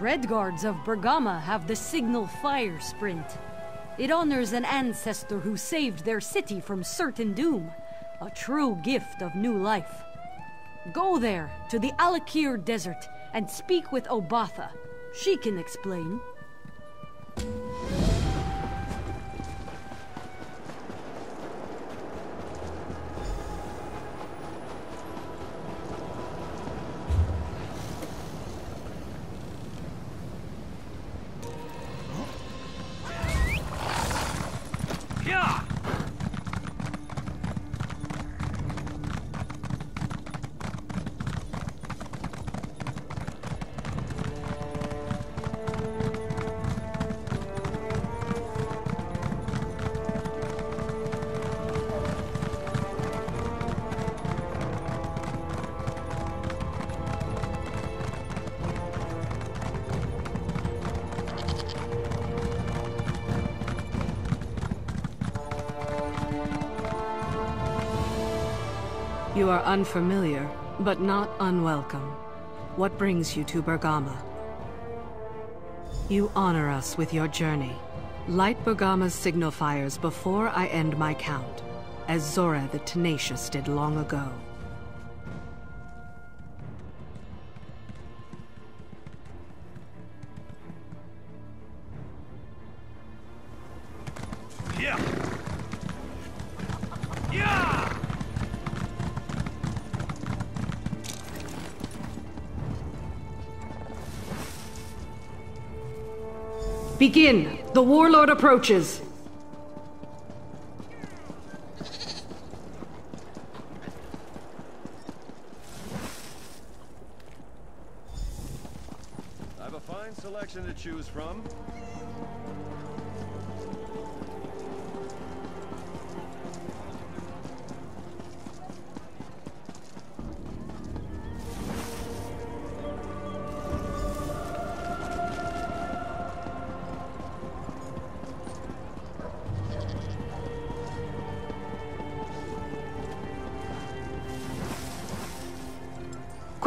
Redguards of Bergama have the signal fire sprint. It honors an ancestor who saved their city from certain doom. A true gift of new life. Go there, to the Alik'r Desert, and speak with Obatha. She can explain. You are unfamiliar, but not unwelcome. What brings you to Bergama? You honor us with your journey. Light Bergama's signal fires before I end my count, as Zora the Tenacious did long ago. Yeah. Yeah. Begin! The Warlord approaches! I have a fine selection to choose from.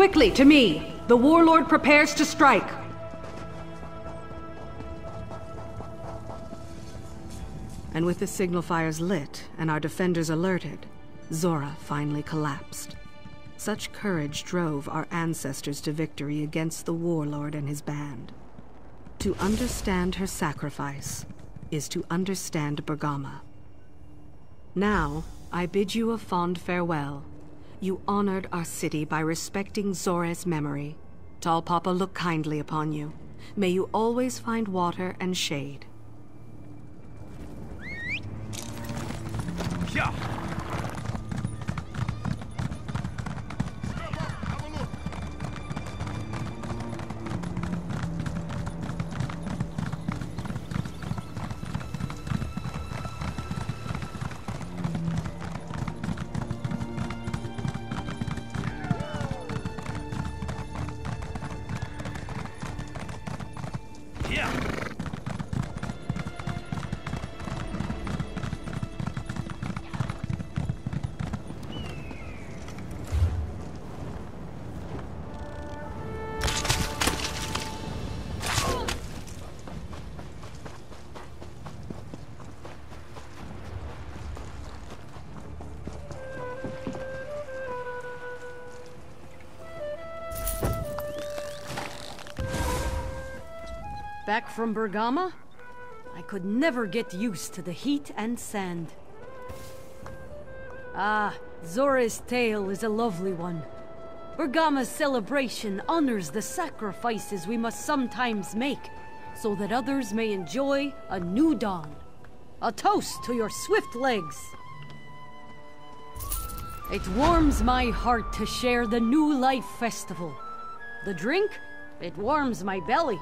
Quickly, to me! The Warlord prepares to strike! And with the signal fires lit and our defenders alerted, Zora finally collapsed. Such courage drove our ancestors to victory against the Warlord and his band. To understand her sacrifice is to understand Bergama. Now, I bid you a fond farewell. You honored our city by respecting Zora's memory. Tall Papa look kindly upon you. May you always find water and shade. Yeah. Yeah. Back from Bergama? I could never get used to the heat and sand. Ah, Zora's tale is a lovely one. Bergama's celebration honors the sacrifices we must sometimes make, so that others may enjoy a new dawn. A toast to your swift legs. It warms my heart to share the New Life Festival. The drink? It warms my belly.